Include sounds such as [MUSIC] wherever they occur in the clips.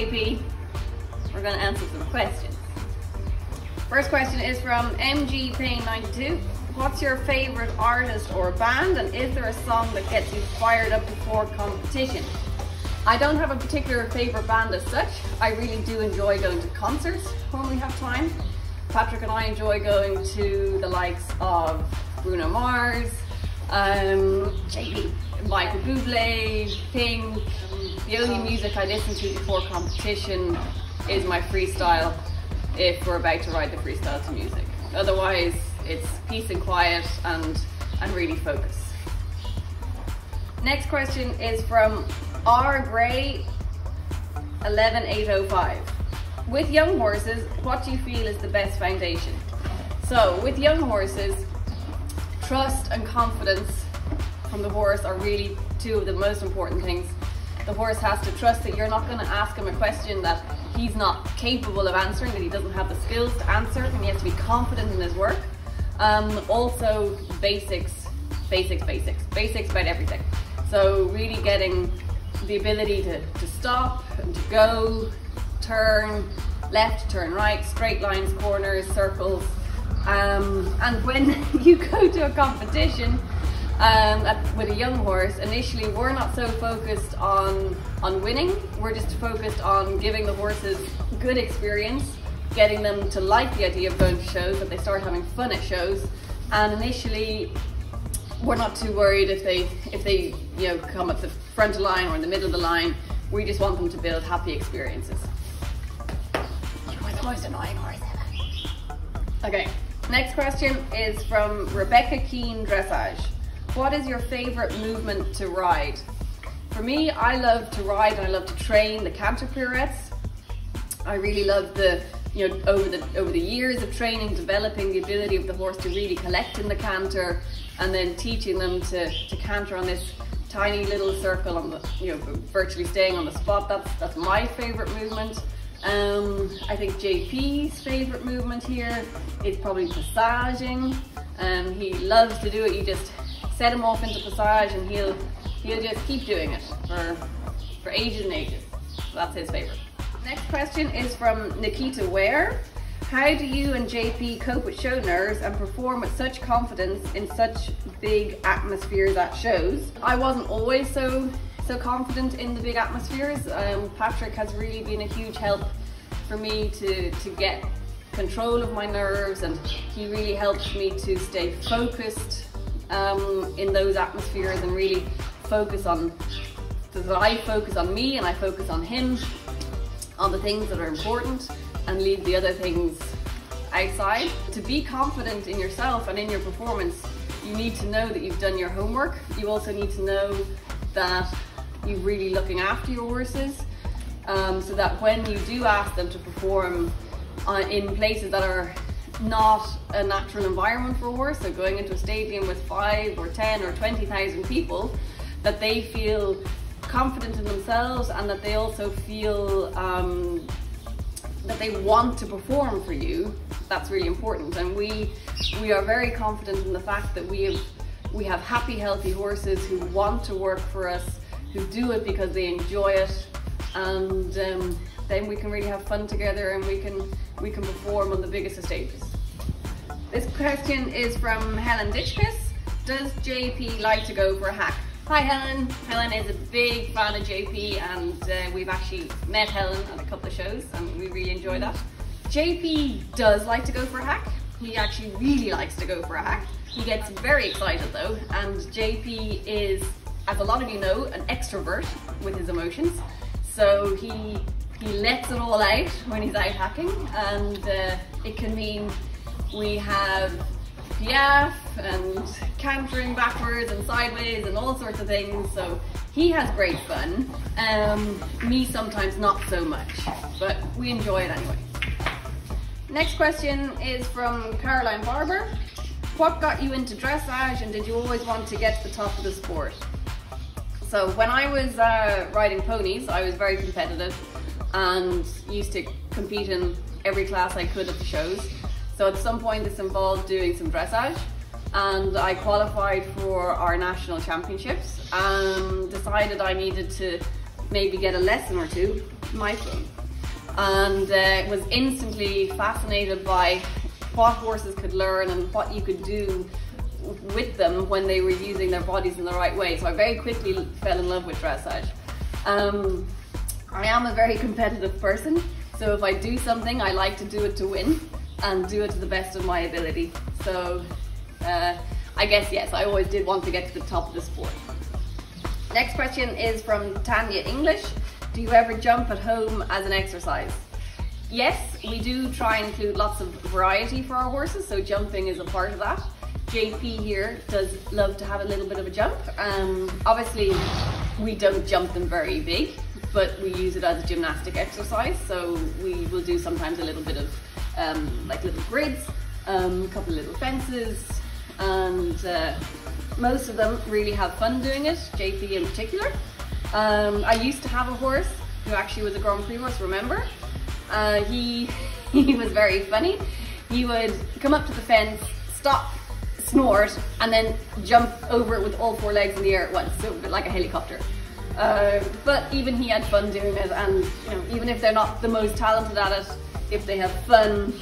JP. We're going to answer some questions. First question is from MG Payne 92. What's your favorite artist or band and is there a song that gets you fired up before competition? I don't have a particular favorite band as such. I really do enjoy going to concerts when we have time. Patrick and I enjoy going to the likes of Bruno Mars, um, Michael Bublé, Pink. The only music I listen to before competition is my freestyle if we're about to ride the freestyle to music. Otherwise, it's peace and quiet and, and really focus. Next question is from R Gray 11805. With young horses, what do you feel is the best foundation? So with young horses, trust and confidence from the horse are really two of the most important things. The horse has to trust that you're not going to ask him a question that he's not capable of answering, that he doesn't have the skills to answer, and he has to be confident in his work. Um, also, basics, basics, basics, basics about everything. So really getting the ability to, to stop and to go, turn left, turn right, straight lines, corners, circles. Um, and when [LAUGHS] you go to a competition, um, with a young horse, initially we're not so focused on on winning. We're just focused on giving the horses good experience, getting them to like the idea of going to shows, that they start having fun at shows. And initially, we're not too worried if they if they you know come at the front of the line or in the middle of the line. We just want them to build happy experiences. You are the most annoying horse ever. Okay, next question is from Rebecca Keen Dressage. What is your favorite movement to ride? For me, I love to ride and I love to train the canter pirouettes. I really love the, you know, over the over the years of training, developing the ability of the horse to really collect in the canter and then teaching them to, to canter on this tiny little circle on the, you know, virtually staying on the spot. That's, that's my favorite movement. Um, I think JP's favorite movement here is probably passaging. Um, he loves to do it. You just set him off into passage and he'll he'll just keep doing it for for ages and ages. That's his favorite. Next question is from Nikita Ware. How do you and JP cope with show nerves and perform with such confidence in such big atmospheres at shows? I wasn't always so so confident in the big atmospheres. Um, Patrick has really been a huge help for me to, to get control of my nerves and he really helps me to stay focused um, in those atmospheres and really focus on, so that I focus on me and I focus on him, on the things that are important and leave the other things outside. To be confident in yourself and in your performance, you need to know that you've done your homework. You also need to know that you're really looking after your horses um, so that when you do ask them to perform uh, in places that are not a natural environment for a horse. So going into a stadium with five or 10 or 20,000 people, that they feel confident in themselves and that they also feel um, that they want to perform for you. That's really important. And we, we are very confident in the fact that we have, we have happy, healthy horses who want to work for us, who do it because they enjoy it. And um, then we can really have fun together and we can, we can perform on the biggest stages. This question is from Helen Ditchkiss. Does JP like to go for a hack? Hi Helen. Helen is a big fan of JP and uh, we've actually met Helen at a couple of shows and we really enjoy that. JP does like to go for a hack. He actually really likes to go for a hack. He gets very excited though and JP is, as a lot of you know, an extrovert with his emotions. So he he lets it all out when he's out hacking and uh, it can mean we have piaffe and cantering backwards and sideways and all sorts of things. So he has great fun. Um, me sometimes not so much, but we enjoy it anyway. Next question is from Caroline Barber. What got you into dressage and did you always want to get to the top of the sport? So when I was uh, riding ponies, I was very competitive and used to compete in every class I could at the shows. So at some point this involved doing some dressage and I qualified for our national championships and decided I needed to maybe get a lesson or two, my phone. And uh, was instantly fascinated by what horses could learn and what you could do with them when they were using their bodies in the right way. So I very quickly fell in love with dressage. Um, I am a very competitive person, so if I do something, I like to do it to win and do it to the best of my ability. So uh, I guess yes, I always did want to get to the top of the sport. Next question is from Tanya English. Do you ever jump at home as an exercise? Yes, we do try and include lots of variety for our horses, so jumping is a part of that. JP here does love to have a little bit of a jump. Um, obviously, we don't jump them very big, but we use it as a gymnastic exercise. So we will do sometimes a little bit of um, like little grids, um, a couple of little fences, and uh, most of them really have fun doing it, JP in particular. Um, I used to have a horse who actually was a Grand Prix horse, remember? Uh, he, [LAUGHS] he was very funny. He would come up to the fence, stop, snort, and then jump over it with all four legs in the air at once, so like a helicopter. Uh, but even he had fun doing it, and you know, even if they're not the most talented at it, if they have fun,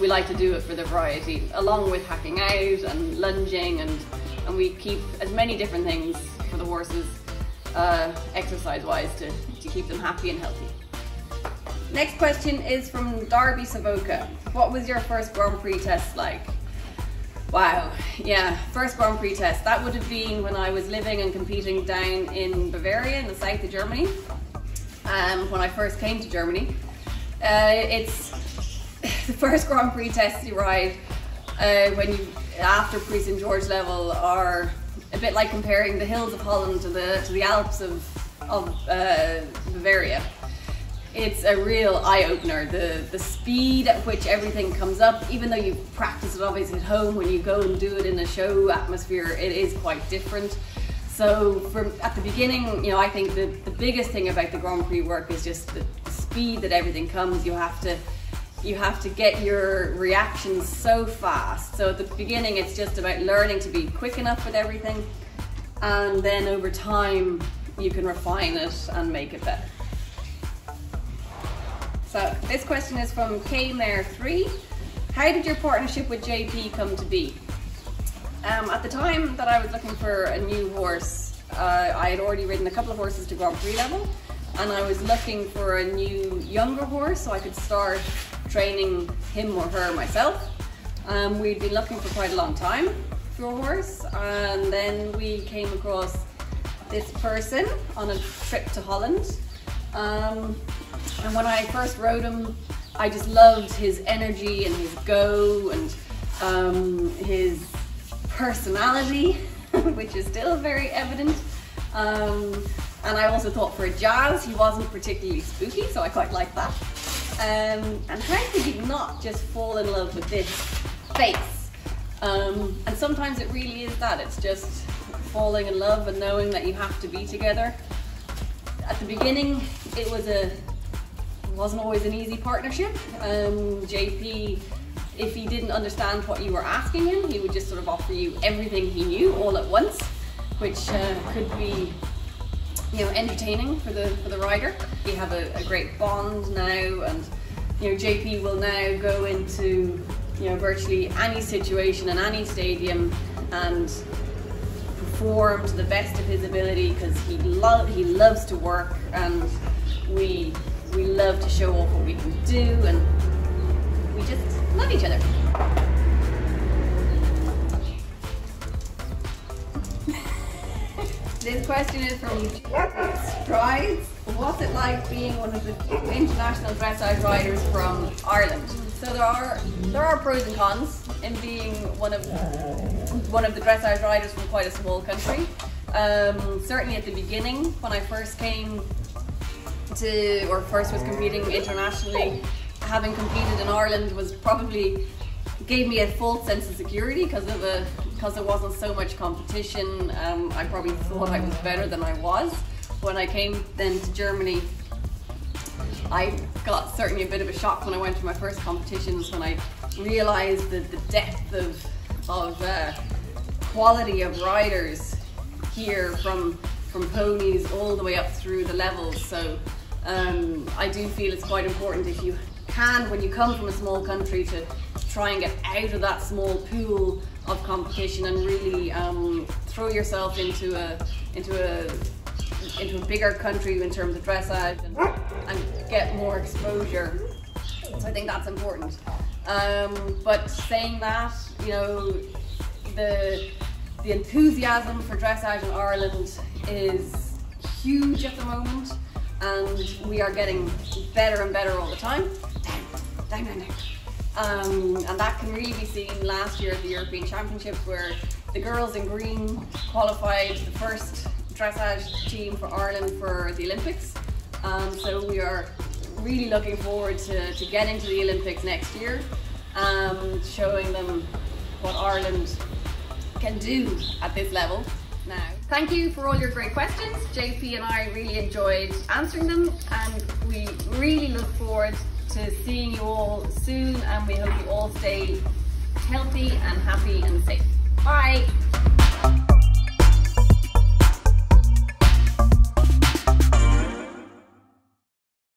we like to do it for the variety, along with hacking out and lunging, and, and we keep as many different things for the horses, uh, exercise-wise, to, to keep them happy and healthy. Next question is from Darby Savoca. What was your first Grand Prix test like? Wow, yeah, first Grand Prix test. That would have been when I was living and competing down in Bavaria in the south of Germany. Um, when I first came to Germany. Uh, it's [LAUGHS] the first Grand Prix test you ride uh, when you after Prix St George level are a bit like comparing the hills of Holland to the to the Alps of of uh, Bavaria. It's a real eye opener. The the speed at which everything comes up, even though you practice it obviously at home, when you go and do it in a show atmosphere, it is quite different. So from at the beginning, you know, I think the, the biggest thing about the Grand Prix work is just the speed that everything comes. You have to you have to get your reactions so fast. So at the beginning, it's just about learning to be quick enough with everything. And then over time, you can refine it and make it better. So this question is from K-Mare3. How did your partnership with JP come to be? Um, at the time that I was looking for a new horse, uh, I had already ridden a couple of horses to Grand Prix level and I was looking for a new younger horse so I could start training him or her myself. Um, we'd been looking for quite a long time for a horse and then we came across this person on a trip to Holland. Um, and when I first rode him, I just loved his energy and his go and um, his personality, [LAUGHS] which is still very evident. Um, and I also thought for a jazz, he wasn't particularly spooky, so I quite like that. Um, and how could you not just fall in love with this face? Um, and sometimes it really is that, it's just falling in love and knowing that you have to be together. At the beginning, it was a wasn't always an easy partnership. Um, JP, if he didn't understand what you were asking him, he would just sort of offer you everything he knew all at once, which uh, could be you know, entertaining for the for the rider. We have a, a, great bond now, and you know, JP will now go into you know virtually any situation in any stadium and perform to the best of his ability because he love he loves to work, and we we love to show off what we can do, and we just love each other. [LAUGHS] This question is from Strides. What's it like being one of the international dressage riders from Ireland? So there are there are pros and cons in being one of one of the dressage riders from quite a small country. Um, certainly at the beginning, when I first came to or first was competing internationally, having competed in Ireland was probably gave me a false sense of security because of the because there wasn't so much competition. Um, I probably thought I was better than I was. When I came then to Germany, I got certainly a bit of a shock when I went to my first competitions when I realised the, the depth of, of uh, quality of riders here from from ponies all the way up through the levels. So um, I do feel it's quite important if you can, when you come from a small country, to try and get out of that small pool of competition and really um, throw yourself into a into a into a bigger country in terms of dressage and, and get more exposure. So I think that's important. Um, but saying that, you know, the the enthusiasm for dressage in Ireland is huge at the moment and we are getting better and better all the time. Down, down, down. Um, and that can really be seen last year at the European Championships where the girls in green qualified the first dressage team for Ireland for the Olympics. Um, so we are really looking forward to, getting to get into the Olympics next year, um, showing them what Ireland can do at this level. Thank you for all your great questions. JP and I really enjoyed answering them and we really look forward to seeing you all soon and we hope you all stay healthy and happy and safe. Bye!